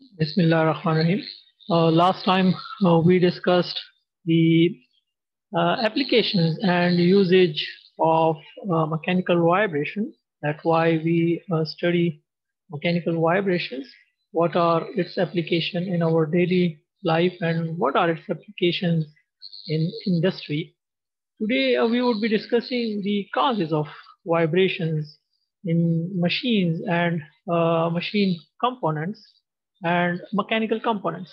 Bismillah ar-Rahman rahim uh, last time uh, we discussed the uh, applications and usage of uh, mechanical vibration. That's why we uh, study mechanical vibrations. What are its application in our daily life and what are its applications in industry. Today uh, we would be discussing the causes of vibrations in machines and machine components and mechanical components.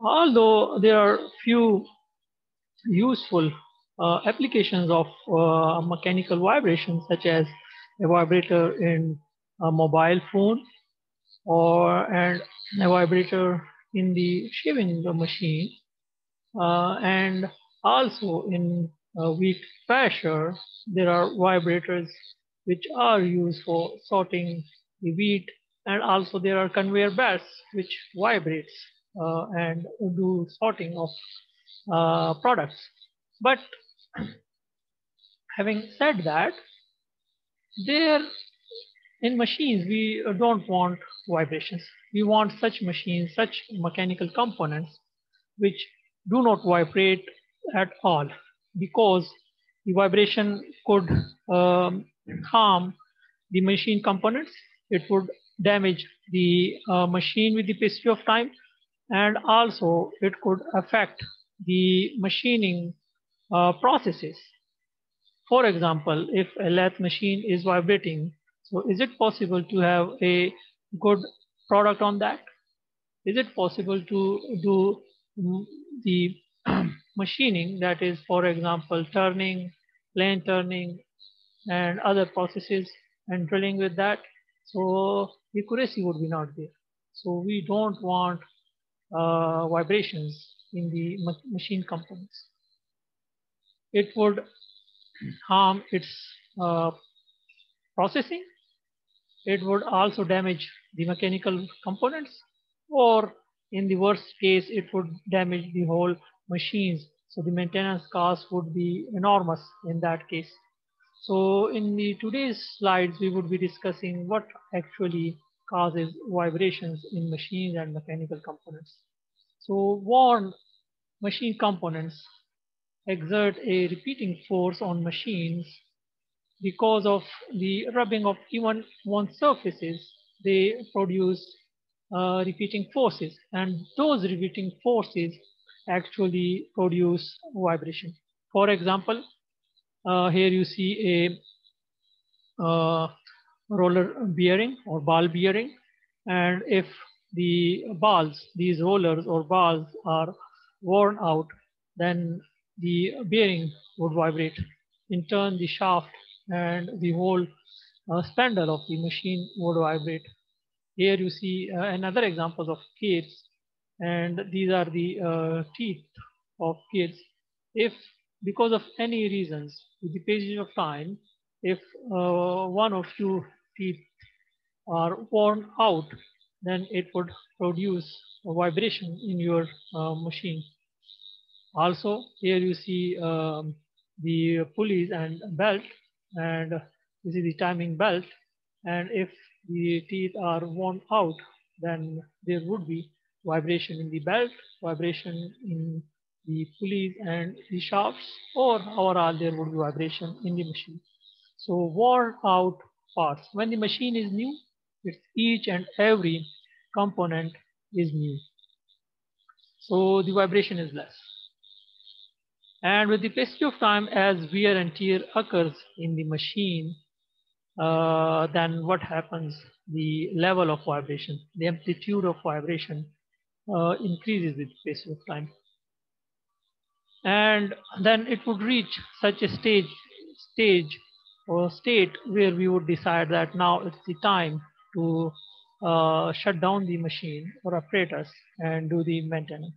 Although there are few useful uh, applications of uh, mechanical vibration, such as a vibrator in a mobile phone or and a vibrator in the shaving machine, uh, and also in wheat thresher, there are vibrators which are used for sorting the wheat and also there are conveyor belts which vibrates uh, and do sorting of uh, products. But having said that, there in machines we don't want vibrations. We want such machines, such mechanical components which do not vibrate at all because the vibration could um, harm the machine components. It would damage the uh, machine with the passage of time and also it could affect the machining uh, processes. For example, if a lathe machine is vibrating, so is it possible to have a good product on that? Is it possible to do the machining that is, for example, turning, plain turning, and other processes and drilling with that? So accuracy would be not there. So we don't want uh, vibrations in the machine components. It would harm its uh, processing. It would also damage the mechanical components or in the worst case, it would damage the whole machines. So the maintenance cost would be enormous in that case. So in the today's slides, we would be discussing what actually causes vibrations in machines and mechanical components. So worn machine components exert a repeating force on machines because of the rubbing of even one surfaces, they produce uh, repeating forces and those repeating forces actually produce vibration. For example, uh, here you see a uh, roller bearing or ball bearing. And if the balls, these rollers or balls are worn out, then the bearing would vibrate. In turn, the shaft and the whole uh, spindle of the machine would vibrate. Here you see uh, another examples of kids, and these are the uh, teeth of kids. If because of any reasons, with the passage of time, if uh, one or two teeth are worn out, then it would produce a vibration in your uh, machine. Also, here you see um, the pulleys and belt, and this is the timing belt. And if the teeth are worn out, then there would be vibration in the belt, vibration in the pulleys and the shafts, or overall there would be vibration in the machine. So worn out parts. When the machine is new, it's each and every component is new. So the vibration is less. And with the passage of time, as wear and tear occurs in the machine, uh, then what happens? The level of vibration, the amplitude of vibration uh, increases with the passage of time and then it would reach such a stage stage or state where we would decide that now it's the time to uh, shut down the machine or apparatus and do the maintenance.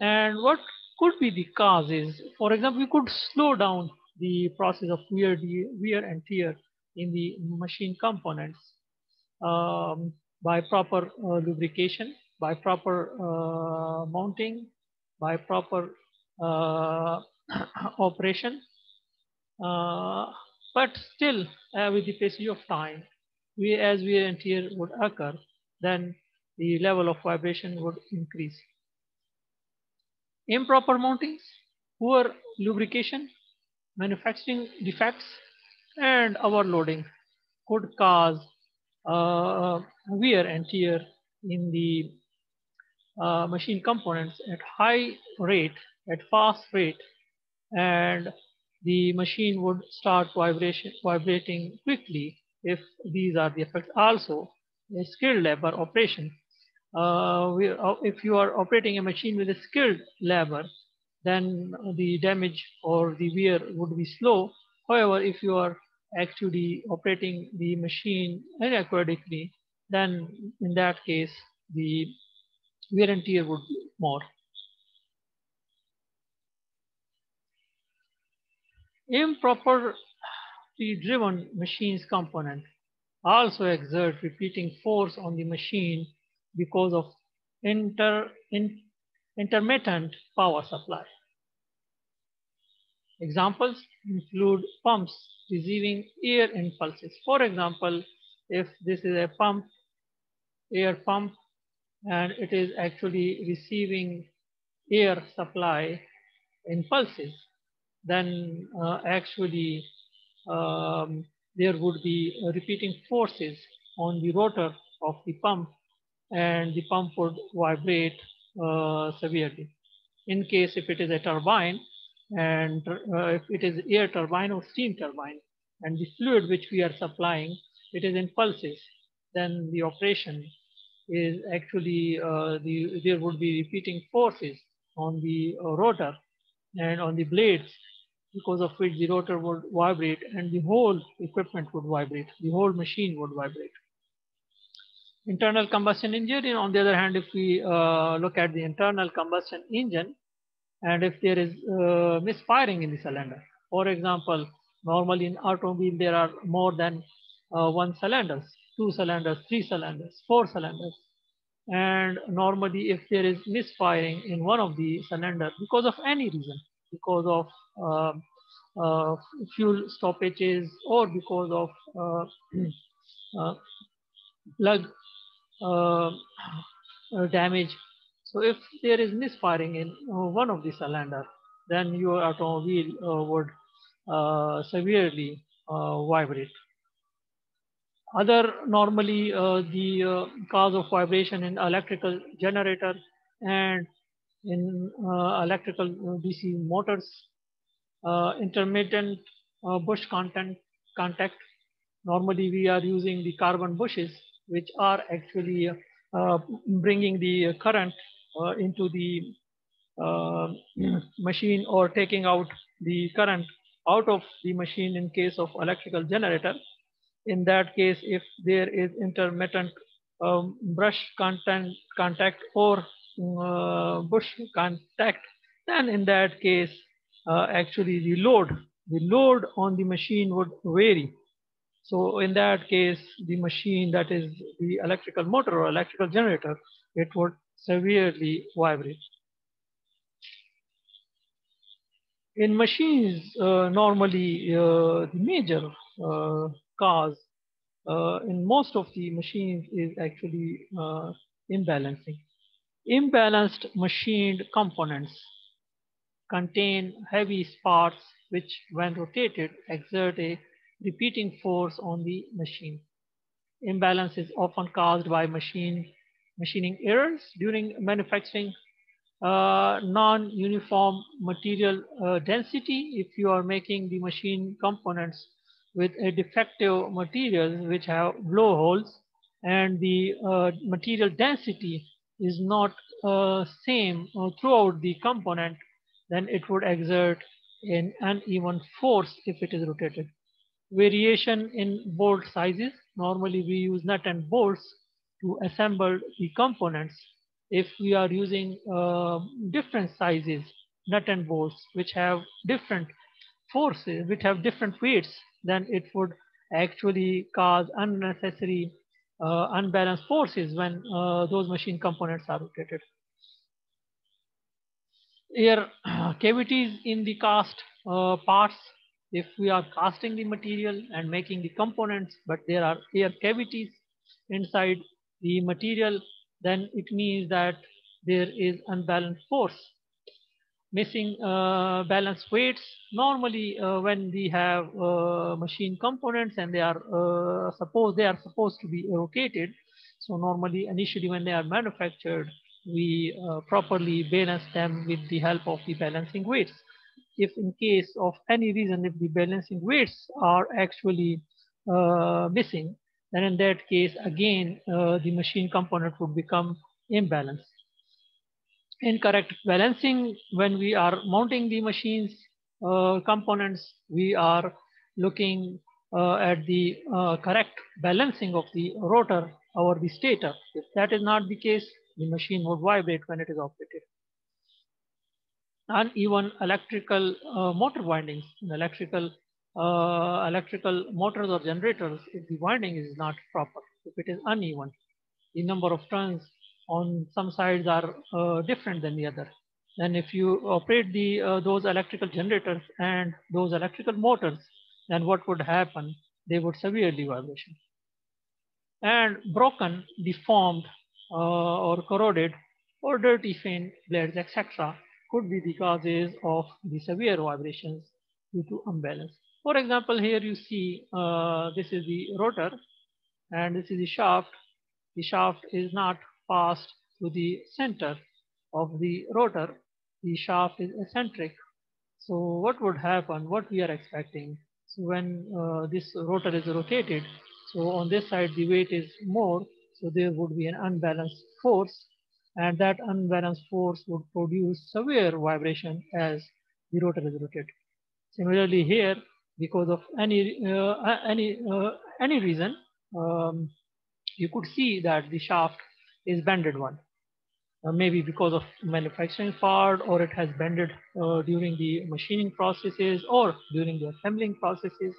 And what could be the causes? For example, we could slow down the process of wear, wear and tear in the machine components um, by proper uh, lubrication, by proper uh, mounting, by proper uh, operation. But still, uh, with the passage of time, we as wear and tear would occur, then the level of vibration would increase. Improper mountings, poor lubrication, manufacturing defects, and overloading could cause uh, wear and tear in the uh, machine components at high rate, at fast rate, and the machine would start vibration, vibrating quickly if these are the effects. Also, a skilled labor operation. Uh, we, uh, if you are operating a machine with a skilled labor, then the damage or the wear would be slow. However, if you are actually operating the machine inaccurately, then in that case, the wear and tear would be more. Improperly driven machines component also exert repeating force on the machine because of inter, in, intermittent power supply. Examples include pumps receiving air impulses. For example, if this is a pump, air pump, and it is actually receiving air supply impulses, then uh, actually um, there would be repeating forces on the rotor of the pump and the pump would vibrate uh, severely. In case if it is a turbine and uh, if it is air turbine or steam turbine and the fluid which we are supplying, it is in pulses, then the operation is actually, uh, the, there would be repeating forces on the uh, rotor and on the blades because of which the rotor would vibrate and the whole equipment would vibrate, the whole machine would vibrate. Internal combustion engine, on the other hand, if we uh, look at the internal combustion engine, and if there is uh, misfiring in the cylinder, for example, normally in automobile there are more than uh, one cylinders, two cylinders, three cylinders, four cylinders, and normally if there is misfiring in one of the cylinder because of any reason, because of um, uh, fuel stoppages or because of uh, uh, plug uh, damage. So if there is misfiring in one of the cylinder, then your automobile would severely vibrate. Other normally uh, the uh, cause of vibration in electrical generator and in uh, electrical DC motors, intermittent bush content, contact. Normally we are using the carbon bushes, which are actually bringing the current into the uh, machine or taking out the current out of the machine in case of electrical generator in that case, if there is intermittent um, brush contact, contact or uh, bush contact, then in that case, uh, actually the load, the load on the machine would vary. So in that case, the machine that is the electrical motor or electrical generator, it would severely vibrate. In machines, uh, normally uh, the major uh, cause uh, in most of the machines is actually uh, imbalancing. Imbalanced machined components contain heavy parts which when rotated exert a repeating force on the machine. Imbalance is often caused by machine machining errors during manufacturing, uh, non-uniform material uh, density. If you are making the machine components with a defective materials which have blowholes and the uh, material density is not uh, same uh, throughout the component, then it would exert an uneven force if it is rotated. Variation in bolt sizes. Normally we use nut and bolts to assemble the components. If we are using uh, different sizes, nut and bolts, which have different forces, which have different weights, then it would actually cause unnecessary uh, unbalanced forces when uh, those machine components are rotated. Here, cavities in the cast uh, parts, if we are casting the material and making the components, but there are air cavities inside the material, then it means that there is unbalanced force. Missing uh, balanced weights, normally uh, when we have uh, machine components and they are, uh, suppose they are supposed to be rotated, so normally initially when they are manufactured, we uh, properly balance them with the help of the balancing weights. If in case of any reason, if the balancing weights are actually uh, missing, then in that case, again, the machine component would become imbalanced. Incorrect balancing, when we are mounting the machines uh, components, we are looking uh, at the uh, correct balancing of the rotor over the stator. If that is not the case, the machine would vibrate when it is operated. Uneven electrical uh, motor windings, in electrical uh, electrical motors or generators, if the winding is not proper, if it is uneven, the number of turns on some sides are uh, different than the other. Then if you operate the uh, those electrical generators and those electrical motors, then what would happen? They would severely vibration. And broken, deformed, uh, or corroded, or dirty fin blades, etc., could be the causes of the severe vibrations due to imbalance. For example, here you see uh, this is the rotor and this is the shaft. The shaft is not passed to the center of the rotor. The shaft is eccentric. So what would happen, what we are expecting? So when uh, this rotor is rotated, so on this side the weight is more, so there would be an unbalanced force and that unbalanced force would produce severe vibration as the rotor is rotated. Similarly here, because of any uh, any uh, any reason, um, you could see that the shaft is bended one. Uh, maybe because of manufacturing part or it has bended uh, during the machining processes or during the assembling processes.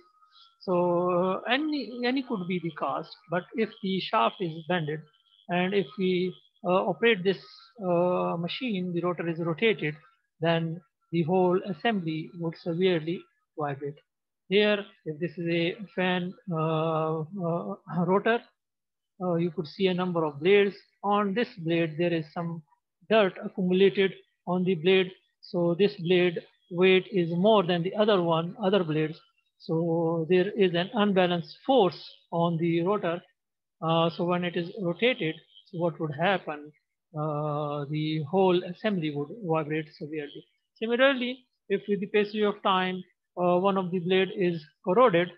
So uh, any, any could be the cause, but if the shaft is bended and if we uh, operate this machine, the rotor is rotated, then the whole assembly would severely vibrate. Here, if this is a fan uh, uh, rotor, uh, you could see a number of blades. On this blade, there is some dirt accumulated on the blade. So this blade weight is more than the other one, other blades. So there is an unbalanced force on the rotor. Uh, so when it is rotated, so what would happen? Uh, the whole assembly would vibrate severely. Similarly, if with the passage of time, uh, one of the blade is corroded,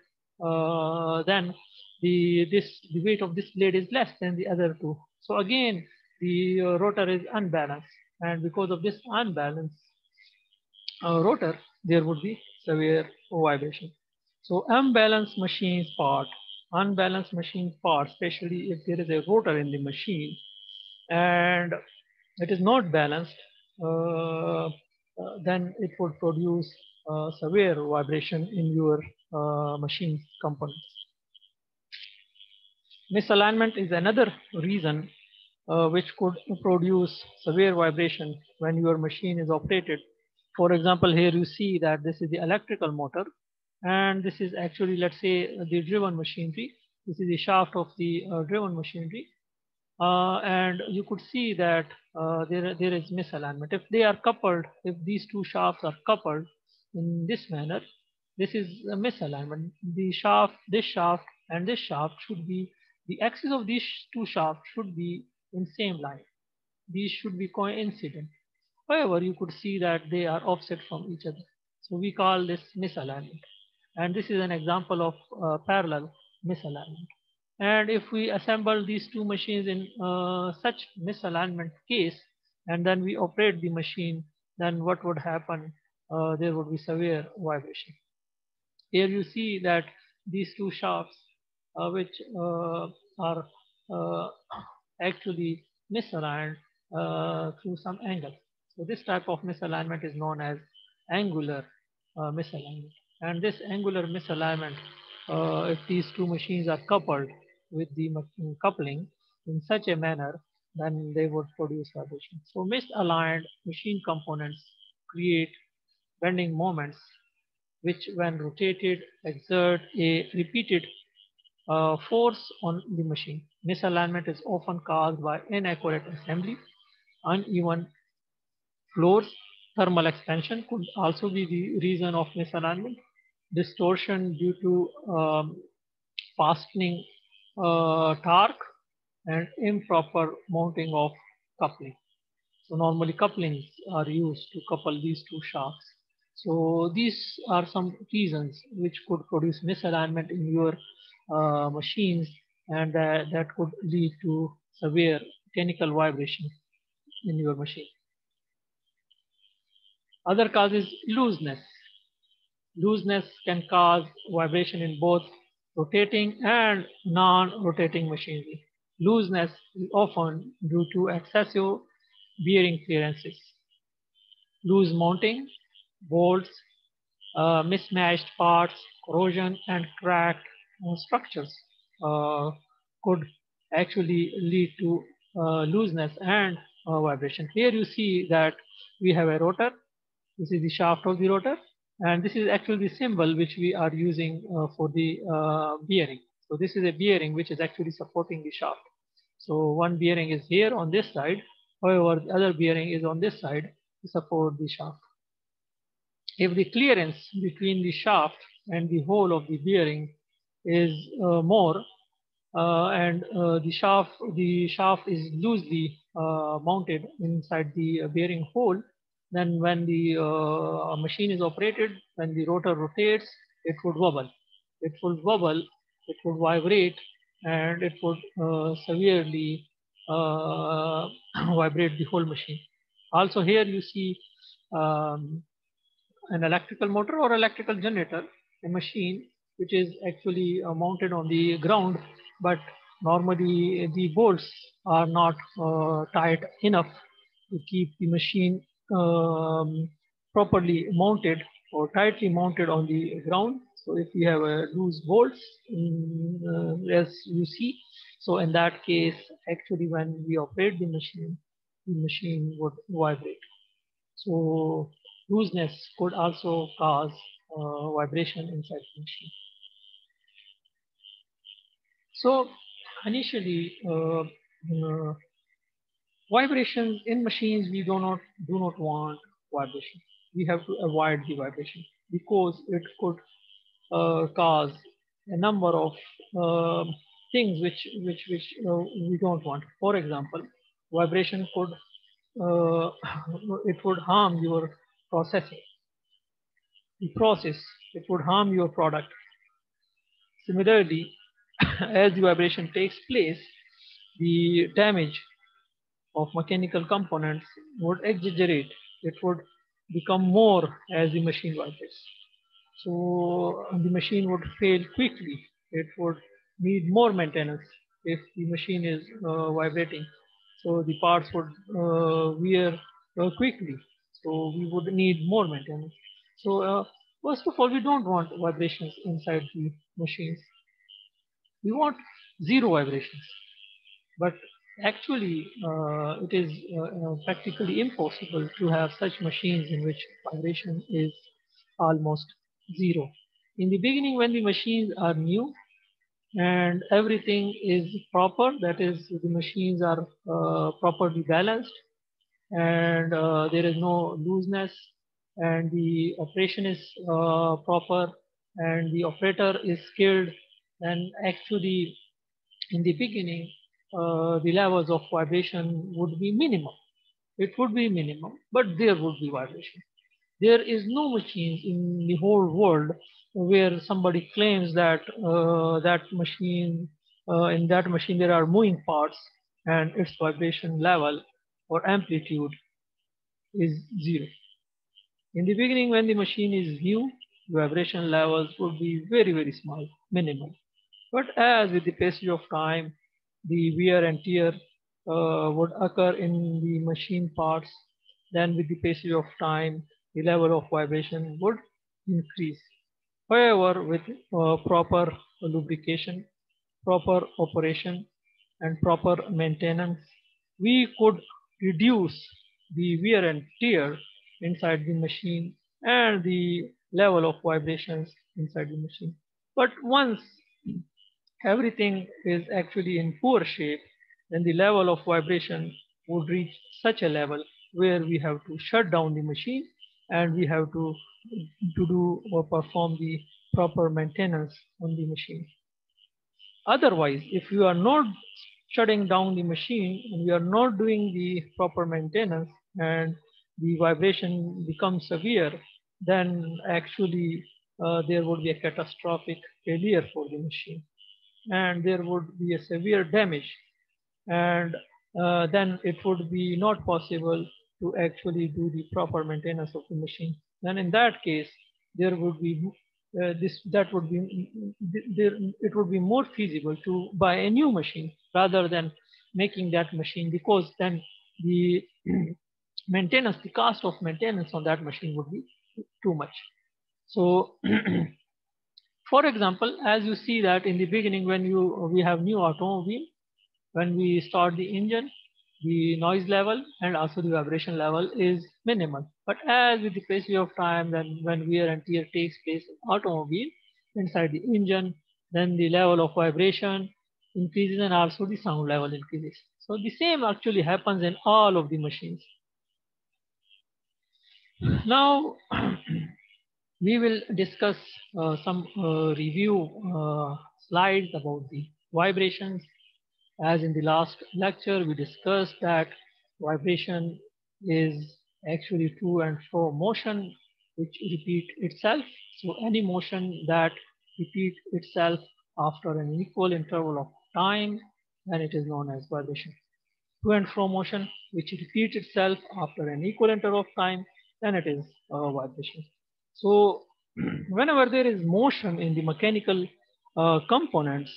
uh, then the this the weight of this blade is less than the other two. So again, the uh, rotor is unbalanced, and because of this unbalanced rotor, there would be severe vibration. So unbalanced machines part, unbalanced machine part, especially if there is a rotor in the machine and it is not balanced, uh, uh, then it would produce uh, severe vibration in your uh, machine components. Misalignment is another reason uh, which could produce severe vibration when your machine is operated. For example, here you see that this is the electrical motor and this is actually, let's say, the driven machinery. This is the shaft of the uh, driven machinery. Uh, and you could see that uh, there, there is misalignment. If they are coupled, if these two shafts are coupled, in this manner, this is a misalignment. The shaft, this shaft and this shaft should be, the axis of these two shafts should be in same line. These should be coincident. However, you could see that they are offset from each other. So we call this misalignment. And this is an example of uh, parallel misalignment. And if we assemble these two machines in uh, such misalignment case, and then we operate the machine, then what would happen? uh, there would be severe vibration. Here you see that these two shafts, uh, which uh, are uh, actually misaligned uh, through some angle. So this type of misalignment is known as angular uh, misalignment. And this angular misalignment, if these two machines are coupled with the coupling in such a manner, then they would produce vibration. So misaligned machine components create bending moments which when rotated exert a repeated uh, force on the machine. Misalignment is often caused by inaccurate assembly, uneven floors, thermal expansion could also be the reason of misalignment, distortion due to um, fastening uh, torque and improper mounting of coupling. So normally couplings are used to couple these two shafts. So these are some reasons which could produce misalignment in your uh, machines and uh, that could lead to severe mechanical vibration in your machine. Other causes looseness. Looseness can cause vibration in both rotating and non-rotating machinery. Looseness is often due to excessive bearing clearances. Loose mounting, bolts, uh, mismatched parts, corrosion, and cracked structures uh, could actually lead to uh, looseness and uh, vibration. Here you see that we have a rotor. This is the shaft of the rotor. And this is actually the symbol which we are using uh, for the bearing. So this is a bearing which is actually supporting the shaft. So one bearing is here on this side. However, the other bearing is on this side to support the shaft. If the clearance between the shaft and the hole of the bearing is uh, more uh, and uh, the shaft the shaft is loosely uh, mounted inside the bearing hole. Then when the uh, machine is operated when the rotor rotates it would wobble. It would wobble it would vibrate and it would uh, severely vibrate the whole machine. Also here you see um, an electrical motor or electrical generator. A machine which is actually uh, mounted on the ground, but normally the bolts are not uh, tight enough to keep the machine um, properly mounted or tightly mounted on the ground. So if you have a loose bolts, in, uh, as you see, so in that case, actually when we operate the machine, the machine would vibrate. So looseness could also cause uh, vibration inside the machine. So initially, uh, uh, vibrations in machines, we do not do not want vibration. We have to avoid the vibration because it could uh, cause a number of uh, things which which which uh, we don't want. For example, vibration could uh, it would harm your processing the process, it would harm your product. Similarly, as the vibration takes place, the damage of mechanical components would exaggerate. It would become more as the machine vibrates. So the machine would fail quickly. It would need more maintenance if the machine is uh, vibrating. So the parts would uh, wear uh, quickly. So we would need more maintenance. So uh, first of all, we don't want vibrations inside the machines. We want zero vibrations. But actually, uh, it is uh, uh, practically impossible to have such machines in which vibration is almost zero. In the beginning, when the machines are new and everything is proper, that is, the machines are uh, properly balanced and uh, there is no looseness and the operation is uh, proper and the operator is skilled and actually in the beginning uh, the levels of vibration would be minimum. It would be minimum but there would be vibration. There is no machine in the whole world where somebody claims that uh, that machine uh, in that machine there are moving parts and its vibration level or amplitude is zero. In the beginning, when the machine is new, vibration levels would be very, very small, minimal. But as with the passage of time, the wear and tear uh, would occur in the machine parts. Then with the passage of time, the level of vibration would increase. However, with uh, proper lubrication, proper operation, and proper maintenance, we could reduce the wear and tear inside the machine and the level of vibrations inside the machine. But once everything is actually in poor shape, then the level of vibration would reach such a level where we have to shut down the machine and we have to, to do or perform the proper maintenance on the machine. Otherwise, if you are not shutting down the machine and we are not doing the proper maintenance and the vibration becomes severe, then actually uh, there would be a catastrophic failure for the machine and there would be a severe damage and uh, then it would be not possible to actually do the proper maintenance of the machine. Then in that case, there would be uh, this that would be there, it would be more feasible to buy a new machine rather than making that machine because then the maintenance, the cost of maintenance on that machine would be too much. So for example, as you see that in the beginning, when you we have new automobile, when we start the engine, the noise level and also the vibration level is minimal. But as with the passage of time, then when wear and tear takes place in automobile inside the engine, then the level of vibration increases and also the sound level increases. So the same actually happens in all of the machines. Now, we will discuss uh, some uh, review uh, slides about the vibrations. As in the last lecture, we discussed that vibration is actually to and fro motion which repeat itself. So any motion that repeat itself after an equal interval of time, then it is known as vibration. To and fro motion which repeats itself after an equal interval of time, then it is uh, vibration. So whenever there is motion in the mechanical uh, components,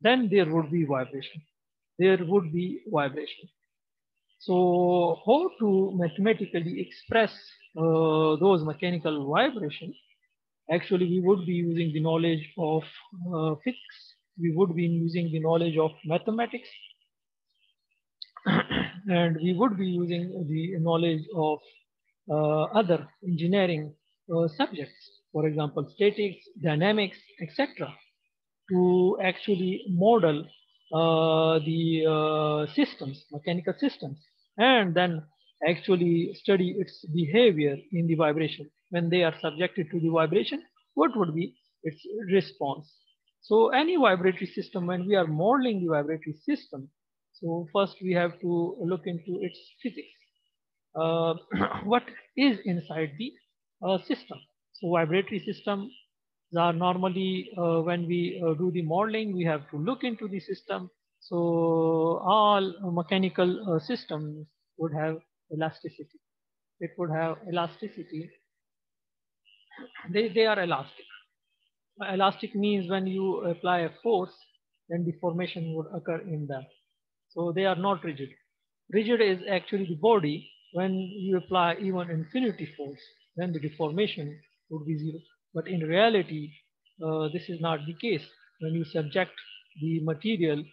then there would be vibration. There would be vibration. So how to mathematically express uh, those mechanical vibrations? Actually, we would be using the knowledge of uh, physics. We would be using the knowledge of mathematics. and we would be using the knowledge of uh, other engineering uh, subjects, for example, statics, dynamics, etc., to actually model uh, the uh, systems, mechanical systems, and then actually study its behavior in the vibration. When they are subjected to the vibration, what would be its response? So any vibratory system, when we are modeling the vibratory system, so first we have to look into its physics. Uh, what is inside the system? So vibratory systems are normally uh, when we uh, do the modeling, we have to look into the system. So all mechanical uh, systems would have elasticity. It would have elasticity. They, they are elastic. Elastic means when you apply a force, then deformation would occur in them. So they are not rigid. Rigid is actually the body. When you apply even infinity force, then the deformation would be zero. But in reality, uh, this is not the case. When you subject the material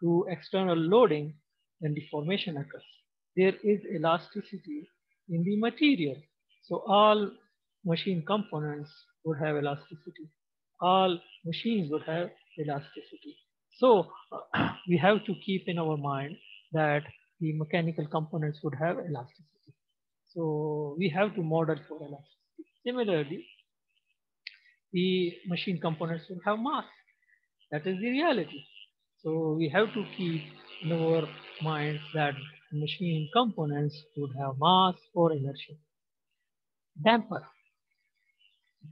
to external loading, then deformation occurs. There is elasticity in the material. So all machine components would have elasticity. All machines would have elasticity. So we have to keep in our mind that the mechanical components would have elasticity. So we have to model for elasticity. Similarly, the machine components will have mass. That is the reality. So we have to keep in our minds that machine components would have mass or inertia. Damper.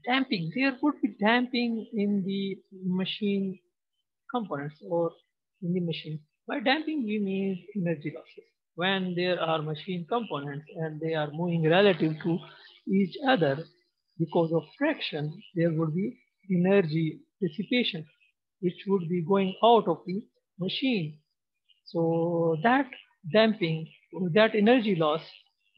Damping. There would be damping in the machine components or in the machine. By damping, we mean energy losses. When there are machine components and they are moving relative to each other, because of friction, there would be energy dissipation, which would be going out of the machine. So that damping, that energy loss,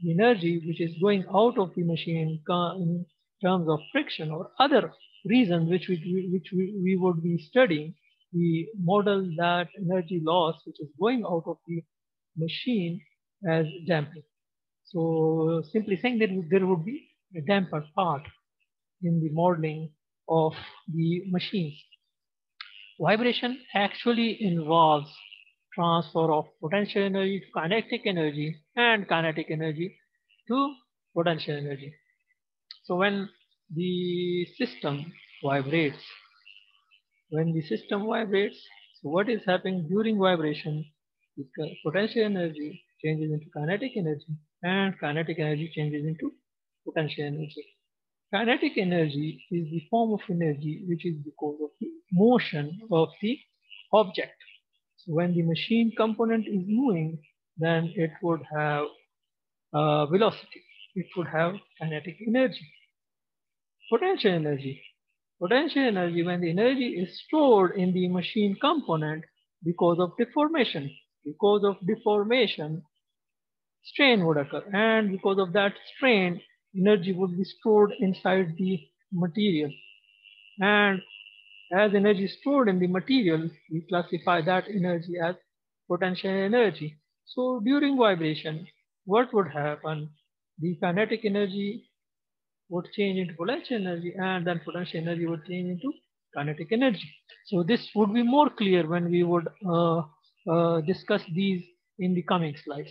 the energy which is going out of the machine in terms of friction or other reasons which we, which we, we would be studying, we model that energy loss which is going out of the machine as damping. So simply saying that there would be a damper part in the modeling of the machines. vibration actually involves transfer of potential energy to kinetic energy and kinetic energy to potential energy. So when the system vibrates, when the system vibrates, so what is happening during vibration? Potential energy changes into kinetic energy and kinetic energy changes into potential energy. Kinetic energy is the form of energy which is because of the motion of the object. So when the machine component is moving, then it would have uh, velocity. It would have kinetic energy. Potential energy. Potential energy when the energy is stored in the machine component because of deformation. Because of deformation, strain would occur. And because of that strain, energy would be stored inside the material. And as energy stored in the material, we classify that energy as potential energy. So during vibration, what would happen? The kinetic energy would change into potential energy and then potential energy would change into kinetic energy. So this would be more clear when we would uh, uh, discuss these in the coming slides.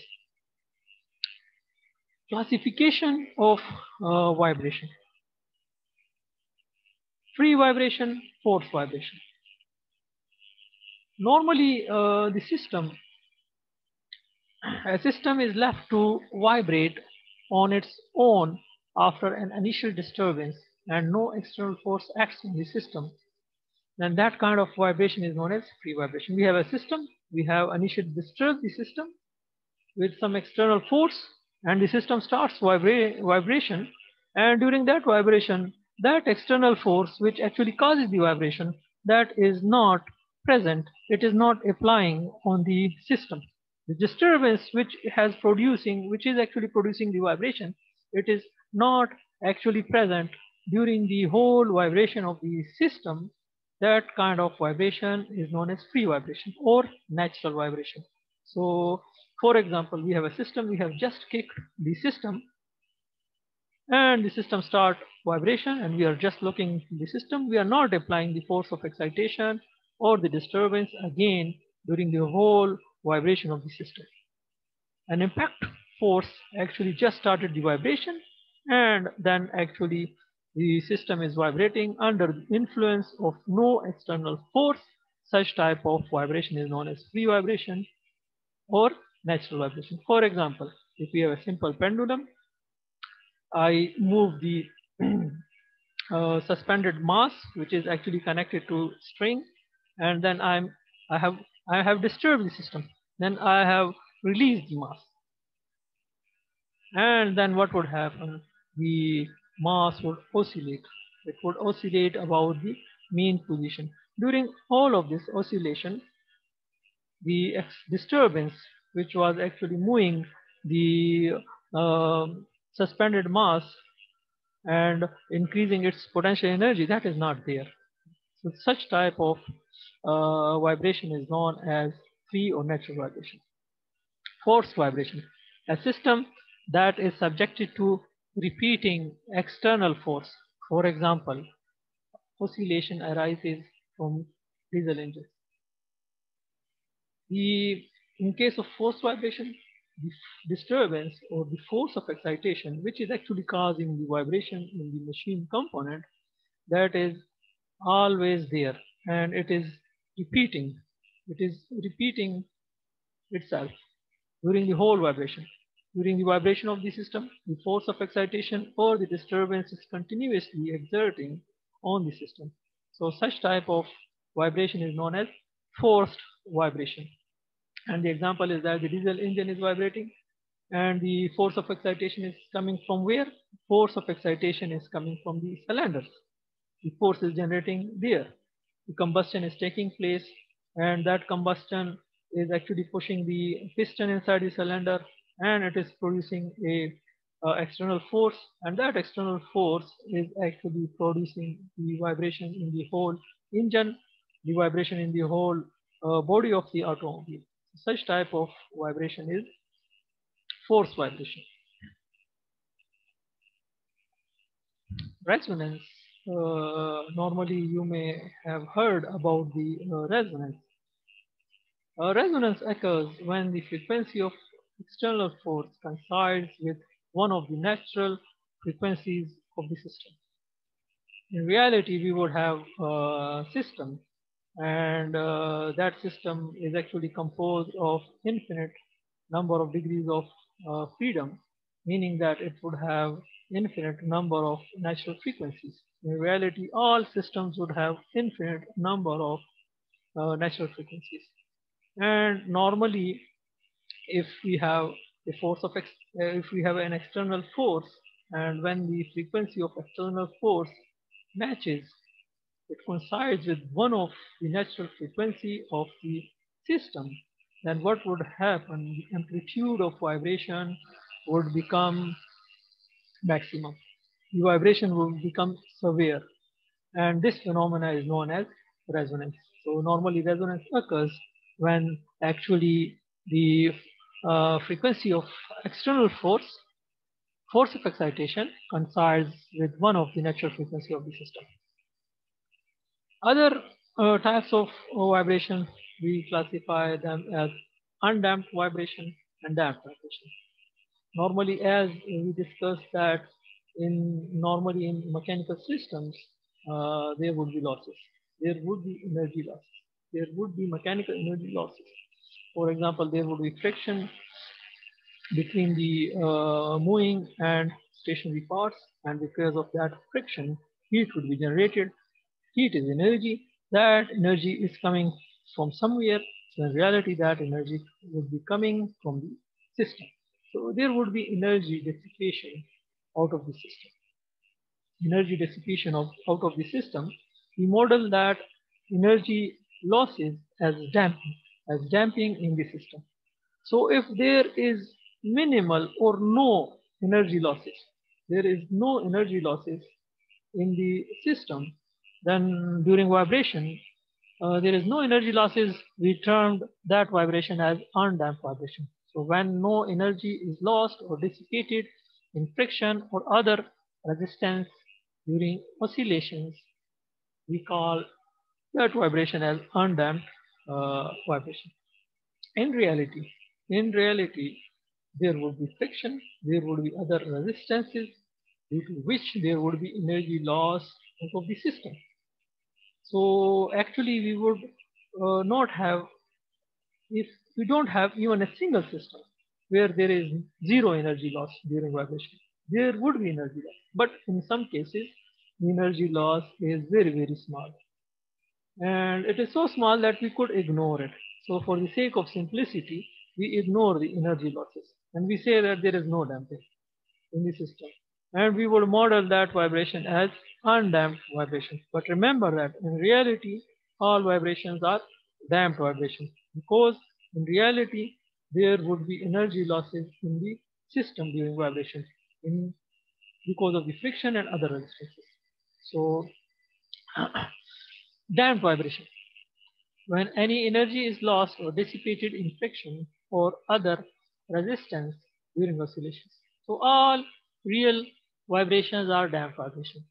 Classification of uh, vibration. Free vibration, force vibration. Normally, uh, the system, a system is left to vibrate on its own after an initial disturbance and no external force acts on the system, then that kind of vibration is known as free vibration. We have a system, we have initially disturbed the system with some external force and the system starts vibra vibration. And during that vibration that external force which actually causes the vibration that is not present. It is not applying on the system. The disturbance which has producing which is actually producing the vibration it is not actually present during the whole vibration of the system that kind of vibration is known as free vibration or natural vibration so for example, we have a system, we have just kicked the system and the system start vibration and we are just looking the system. We are not applying the force of excitation or the disturbance again during the whole vibration of the system. An impact force actually just started the vibration and then actually the system is vibrating under the influence of no external force. Such type of vibration is known as free vibration or natural vibration. For example, if we have a simple pendulum, I move the uh, suspended mass, which is actually connected to string, and then I'm I have I have disturbed the system. Then I have released the mass, and then what would happen? The mass would oscillate. It would oscillate about the mean position. During all of this oscillation, the disturbance which was actually moving the uh, suspended mass and increasing its potential energy, that is not there. So such type of uh, vibration is known as free or natural vibration. Force vibration, a system that is subjected to repeating external force. For example, oscillation arises from diesel engines. The in case of force vibration, the disturbance or the force of excitation, which is actually causing the vibration in the machine component, that is always there and it is repeating. It is repeating itself during the whole vibration. During the vibration of the system, the force of excitation or the disturbance is continuously exerting on the system. So such type of vibration is known as forced vibration. And the example is that the diesel engine is vibrating and the force of excitation is coming from where? Force of excitation is coming from the cylinders. The force is generating there. The combustion is taking place and that combustion is actually pushing the piston inside the cylinder and it is producing a uh, external force and that external force is actually producing the vibration in the whole engine, the vibration in the whole uh, body of the automobile. Such type of vibration is force vibration. Resonance uh, normally you may have heard about the uh, resonance. A resonance occurs when the frequency of external force coincides with one of the natural frequencies of the system. In reality, we would have a system and uh, that system is actually composed of infinite number of degrees of uh, freedom, meaning that it would have infinite number of natural frequencies. In reality, all systems would have infinite number of uh, natural frequencies. And normally, if we have a force of, uh, if we have an external force, and when the frequency of external force matches, it coincides with one of the natural frequency of the system, then what would happen? The amplitude of vibration would become maximum. The vibration would become severe. And this phenomena is known as resonance. So normally resonance occurs when actually the uh, frequency of external force, force of excitation coincides with one of the natural frequency of the system. Other uh, types of uh, vibration, we classify them as undamped vibration and damped vibration. Normally, as we discussed that in normally in mechanical systems, uh, there would be losses. There would be energy losses. There would be mechanical energy losses. For example, there would be friction between the uh, moving and stationary parts, and because of that friction, heat would be generated. Heat is energy. That energy is coming from somewhere. So in reality, that energy would be coming from the system. So there would be energy dissipation out of the system. Energy dissipation of, out of the system. We model that energy losses as damping, as damping in the system. So if there is minimal or no energy losses, there is no energy losses in the system, then during vibration, uh, there is no energy losses, we termed that vibration as undamped vibration. So when no energy is lost or dissipated in friction or other resistance during oscillations, we call that vibration as undamped uh, vibration. In reality, in reality, there would be friction, there would be other resistances due to which there would be energy loss of the system. So actually we would uh, not have, if we don't have even a single system where there is zero energy loss during vibration, there would be energy loss. But in some cases, energy loss is very, very small. And it is so small that we could ignore it. So for the sake of simplicity, we ignore the energy losses. And we say that there is no damping in the system. And we would model that vibration as undamped vibration. But remember that in reality, all vibrations are damped vibrations because in reality, there would be energy losses in the system during vibration in, because of the friction and other resistances. So damped vibration. When any energy is lost or dissipated in friction or other resistance during oscillations. So all real vibrations are damped vibration.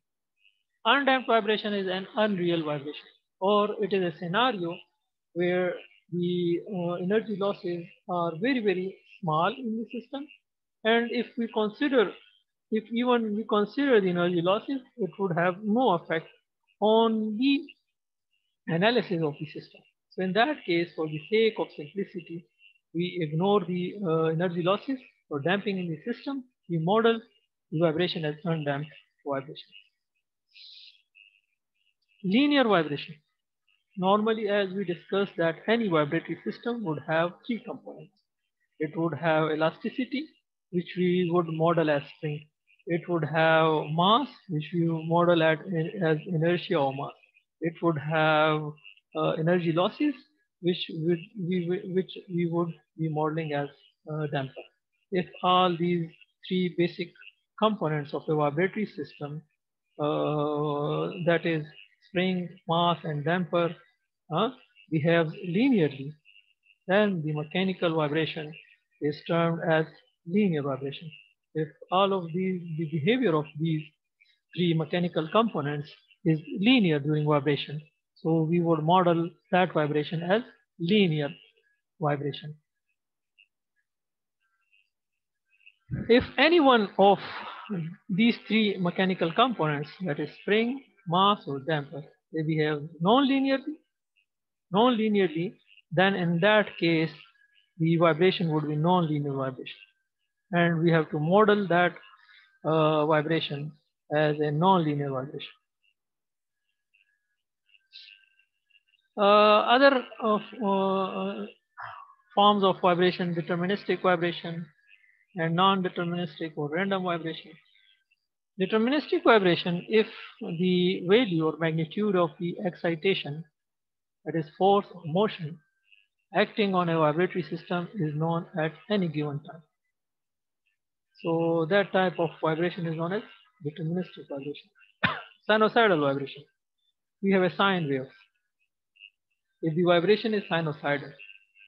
Undamped vibration is an unreal vibration or it is a scenario where the uh, energy losses are very, very small in the system. And if we consider, if even we consider the energy losses, it would have no effect on the analysis of the system. So in that case, for the sake of simplicity, we ignore the uh, energy losses or damping in the system. We model the vibration as undamped vibration. Linear vibration. Normally, as we discussed that any vibratory system would have three components. It would have elasticity, which we would model as spring. It would have mass, which we model at, as inertia or mass. It would have uh, energy losses, which would we, which we would be modeling as uh, damper. If all these three basic components of the vibratory system, uh, that is spring, mass, and damper, uh, linearly, then the mechanical vibration is termed as linear vibration. If all of these, the behavior of these three mechanical components is linear during vibration. So we would model that vibration as linear vibration. If any one of these three mechanical components, that is spring, mass, or damper, they behave non-linearly, non-linearly, then in that case, the vibration would be non-linear vibration. And we have to model that uh, vibration as a non-linear vibration. Other of, uh, forms of vibration, deterministic vibration and non-deterministic or random vibration. Deterministic vibration, if the value or magnitude of the excitation, that is force or motion, acting on a vibratory system is known at any given time. So that type of vibration is known as deterministic vibration. Sinusoidal vibration. We have a sine wave. If the vibration is sinusoidal,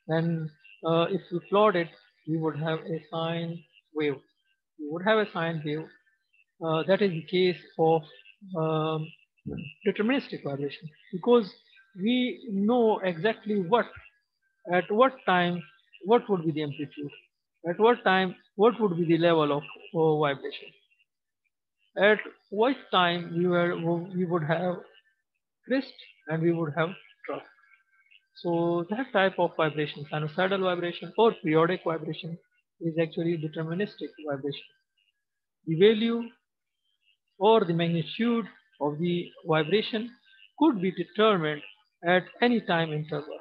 then uh, if we plot it, we would have a sine wave. We would have a sine wave. Uh, that is the case of um, deterministic vibration because we know exactly what, at what time, what would be the amplitude, at what time, what would be the level of uh, vibration. At what time we, were, we would have crest and we would have. So that type of vibration, sinusoidal vibration or periodic vibration is actually deterministic vibration. The value or the magnitude of the vibration could be determined at any time interval.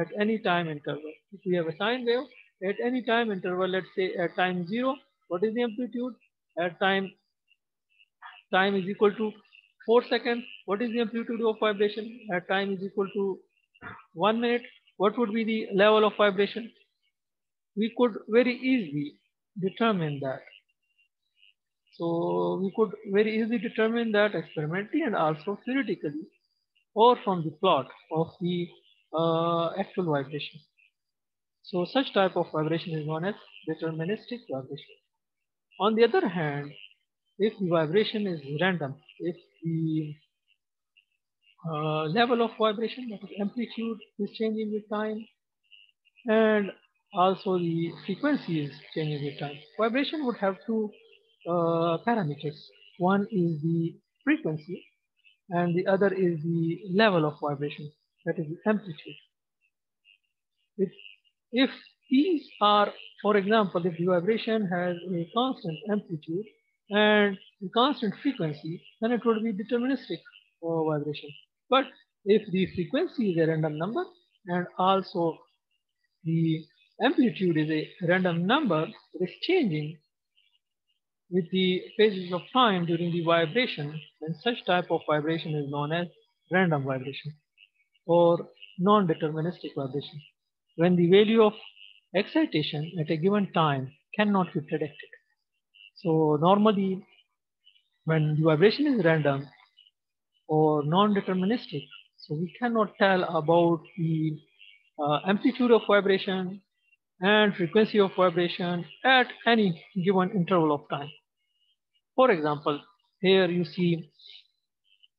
At any time interval. If we have a sine wave, at any time interval, let's say at time zero, what is the amplitude? At time time is equal to 4 seconds, what is the amplitude of vibration? At time is equal to one minute, what would be the level of vibration? We could very easily determine that. So we could very easily determine that experimentally and also theoretically or from the plot of the uh, actual vibration. So such type of vibration is known as deterministic vibration. On the other hand, if the vibration is random, if the uh, level of vibration, that is amplitude is changing with time, and also the frequency is changing with time. Vibration would have two uh, parameters. One is the frequency, and the other is the level of vibration, that is the amplitude. If, if these are, for example, if the vibration has a constant amplitude and a constant frequency, then it would be deterministic vibration. But if the frequency is a random number and also the amplitude is a random number, it is changing with the phases of time during the vibration, then such type of vibration is known as random vibration or non-deterministic vibration. When the value of excitation at a given time cannot be predicted. So normally when the vibration is random, or non-deterministic. So we cannot tell about the uh, amplitude of vibration and frequency of vibration at any given interval of time. For example, here you see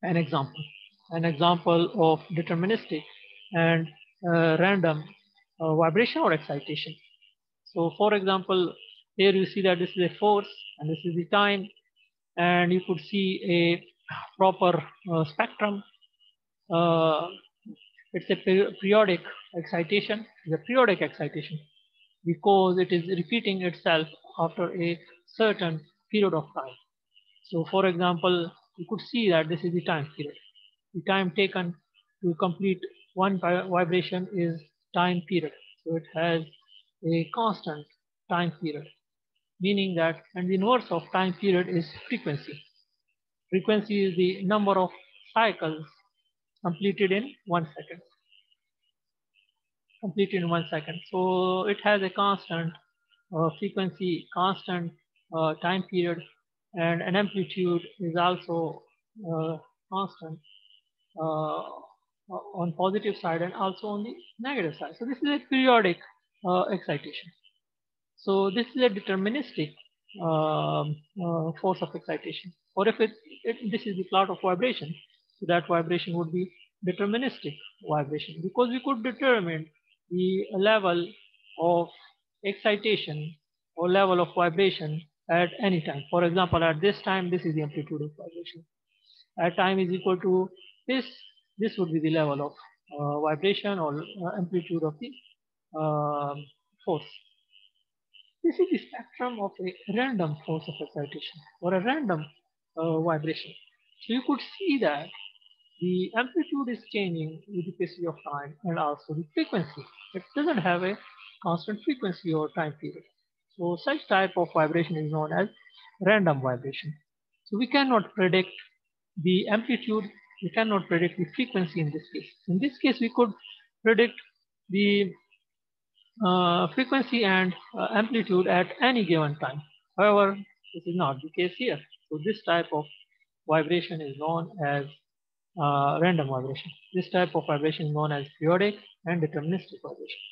an example, an example of deterministic and uh, random uh, vibration or excitation. So for example, here you see that this is a force and this is the time and you could see a proper uh, spectrum. Uh, it's a periodic excitation, it's a periodic excitation because it is repeating itself after a certain period of time. So for example, you could see that this is the time period. The time taken to complete one vibration is time period. So it has a constant time period, meaning that, and the inverse of time period is frequency. Frequency is the number of cycles completed in one second. Completed in one second. So it has a constant uh, frequency, constant uh, time period, and an amplitude is also uh, constant uh, on positive side and also on the negative side. So this is a periodic uh, excitation. So this is a deterministic um, uh, force of excitation. Or if it, it, this is the plot of vibration, So that vibration would be deterministic vibration because we could determine the level of excitation or level of vibration at any time. For example, at this time, this is the amplitude of vibration. At time is equal to this, this would be the level of uh, vibration or uh, amplitude of the uh, force. This is the spectrum of a random force of excitation or a random uh, vibration. So you could see that the amplitude is changing with the passage of time and also the frequency. It doesn't have a constant frequency or time period. So such type of vibration is known as random vibration. So we cannot predict the amplitude, we cannot predict the frequency in this case. In this case, we could predict the uh, frequency and uh, amplitude at any given time. However, this is not the case here. So this type of vibration is known as uh, random vibration. This type of vibration is known as periodic and deterministic vibration.